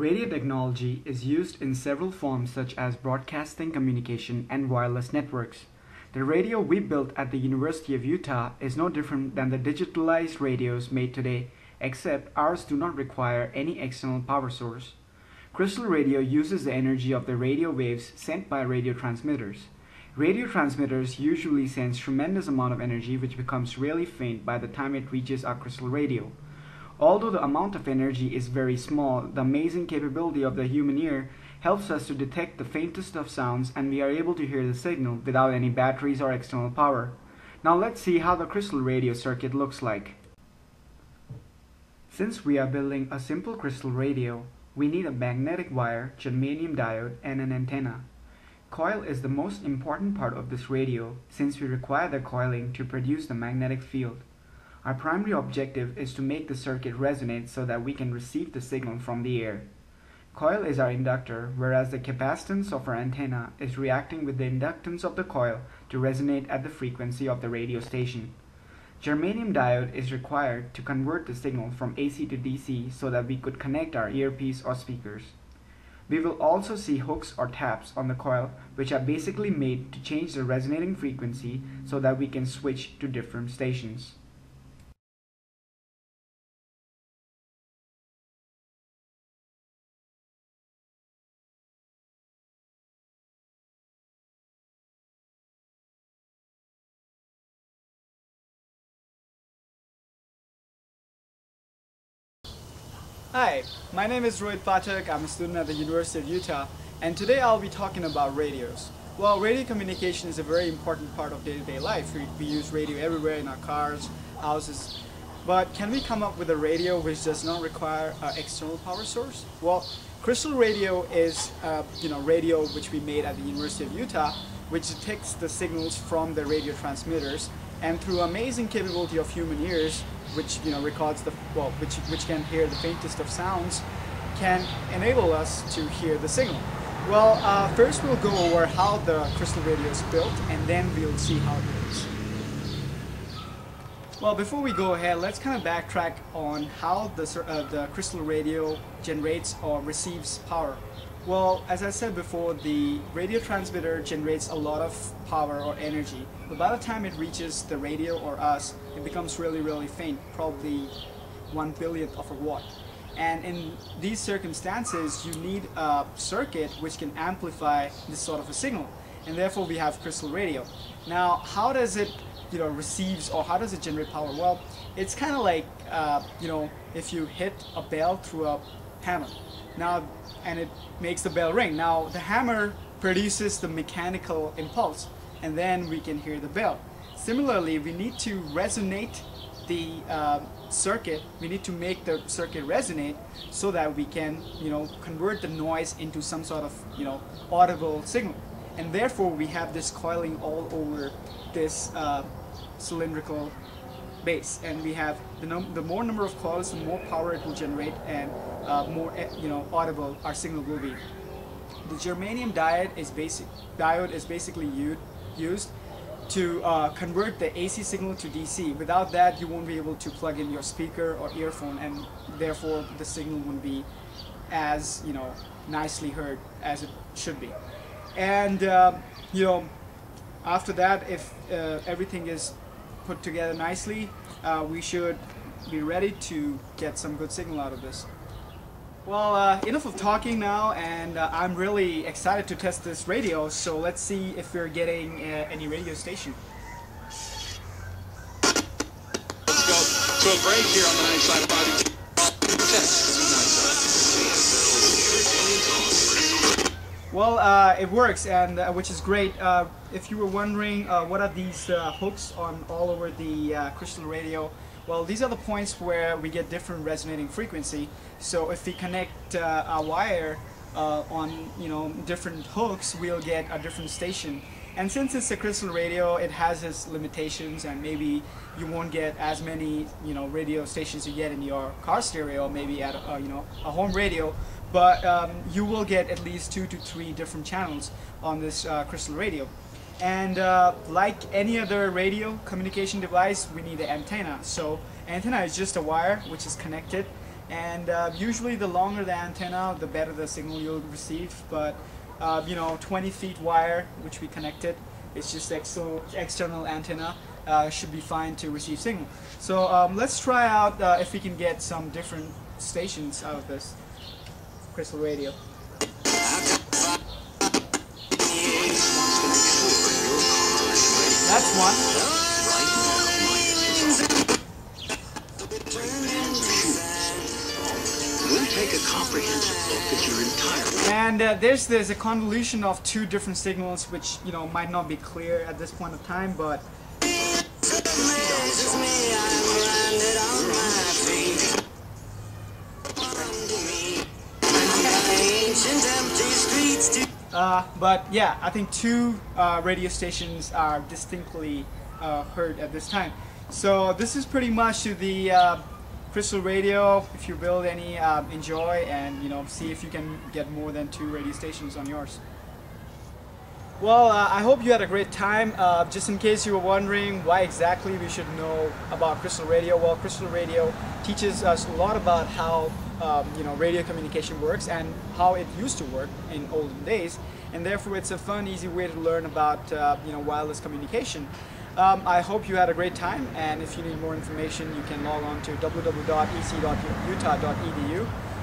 Radio technology is used in several forms such as broadcasting communication and wireless networks. The radio we built at the University of Utah is no different than the digitalized radios made today, except ours do not require any external power source. Crystal radio uses the energy of the radio waves sent by radio transmitters. Radio transmitters usually send tremendous amount of energy which becomes really faint by the time it reaches our crystal radio. Although the amount of energy is very small, the amazing capability of the human ear helps us to detect the faintest of sounds and we are able to hear the signal without any batteries or external power. Now let's see how the crystal radio circuit looks like. Since we are building a simple crystal radio, we need a magnetic wire, germanium diode, and an antenna. Coil is the most important part of this radio since we require the coiling to produce the magnetic field. Our primary objective is to make the circuit resonate so that we can receive the signal from the air. Coil is our inductor, whereas the capacitance of our antenna is reacting with the inductance of the coil to resonate at the frequency of the radio station. Germanium diode is required to convert the signal from AC to DC so that we could connect our earpiece or speakers. We will also see hooks or taps on the coil which are basically made to change the resonating frequency so that we can switch to different stations. Hi, my name is Rohit Pathak. I'm a student at the University of Utah, and today I'll be talking about radios. Well, radio communication is a very important part of day-to-day -day life. We, we, use radio everywhere in our cars, houses. But can we come up with a radio which does not require an external power source? Well, Crystal Radio is, uh, you know, radio which we made at the University of Utah, which detects the signals from the radio transmitters and through amazing capability of human ears, which you know records the well, which which can hear the faintest of sounds, can enable us to hear the signal. Well, uh, first we'll go over how the crystal radio is built, and then we'll see how it works. Well, before we go ahead, let's kind of backtrack on how the, uh, the crystal radio generates or receives power. Well, as I said before, the radio transmitter generates a lot of power or energy, but by the time it reaches the radio or us, it becomes really, really faint, probably one billionth of a watt. And in these circumstances, you need a circuit which can amplify this sort of a signal, and therefore we have crystal radio. Now, how does it, you know, receives or how does it generate power? Well, it's kind of like, uh, you know, if you hit a bell through a hammer. Now, and it makes the bell ring. Now, the hammer produces the mechanical impulse, and then we can hear the bell. Similarly, we need to resonate the uh, circuit. We need to make the circuit resonate so that we can, you know, convert the noise into some sort of, you know, audible signal. And therefore, we have this coiling all over this uh, cylindrical base and we have the, num the more number of coils the more power it will generate and uh, more eh, you know audible our signal will be. The germanium diode is basic diode is basically used to uh, convert the AC signal to DC without that you won't be able to plug in your speaker or earphone and therefore the signal won't be as you know nicely heard as it should be. And uh, you know after that if uh, everything is put together nicely, uh, we should be ready to get some good signal out of this. Well, uh, enough of talking now, and uh, I'm really excited to test this radio, so let's see if we're getting uh, any radio station. Let's go to a break here on the night side body. Well, uh, it works, and uh, which is great. Uh, if you were wondering uh, what are these uh, hooks on all over the uh, crystal radio, well, these are the points where we get different resonating frequency. So if we connect a wire on, you know, different hooks, we'll get a different station. And since it's a crystal radio, it has its limitations, and maybe you won't get as many, you know, radio stations you get in your car stereo, maybe at, a, you know, a home radio but um, you will get at least two to three different channels on this uh, crystal radio. And uh, like any other radio communication device, we need an antenna. So antenna is just a wire which is connected And uh, usually, the longer the antenna, the better the signal you'll receive. But uh, you know, 20 feet wire which we connected, it's just external external antenna. Uh, should be fine to receive signal. So um, let's try out uh, if we can get some different stations out of this crystal radio. That's one. And uh, there's there's a convolution of two different signals, which you know might not be clear at this point of time, but uh, but yeah, I think two uh, radio stations are distinctly uh, heard at this time. So this is pretty much the uh, Crystal Radio. If you build any, uh, enjoy and you know see if you can get more than two radio stations on yours. Well, uh, I hope you had a great time. Uh, just in case you were wondering why exactly we should know about Crystal Radio, well, Crystal Radio teaches us a lot about how um, you know radio communication works and how it used to work in olden days, and therefore it's a fun, easy way to learn about uh, you know wireless communication. Um, I hope you had a great time, and if you need more information, you can log on to www.ec.utah.edu.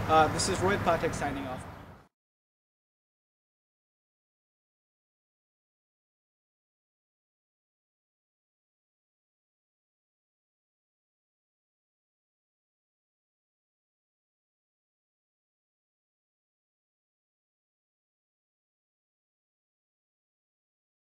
Uh, this is Rohit Pathak signing off.